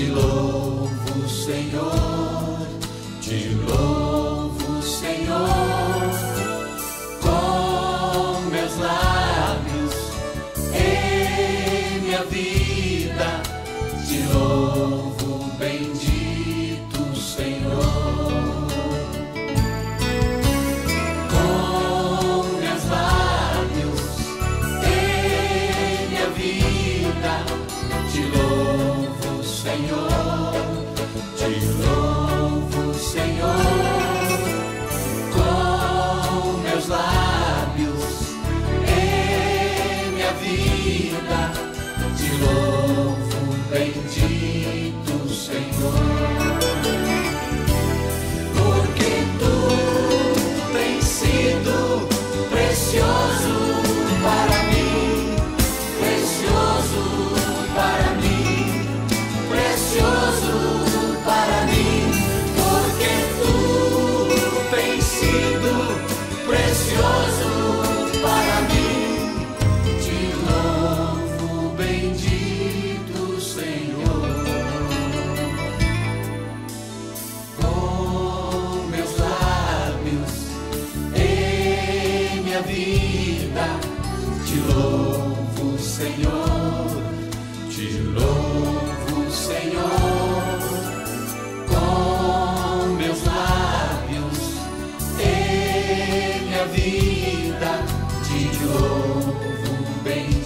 Te louvo, Senhor, te louvo, Senhor, com meus lábios em minha vida. Te louvo, bendito Senhor. Com meus lábios em minha vida. Te Senhor. vida. Te louvo, Senhor, te louvo, Senhor, com meus lábios e minha vida. Te louvo, bem.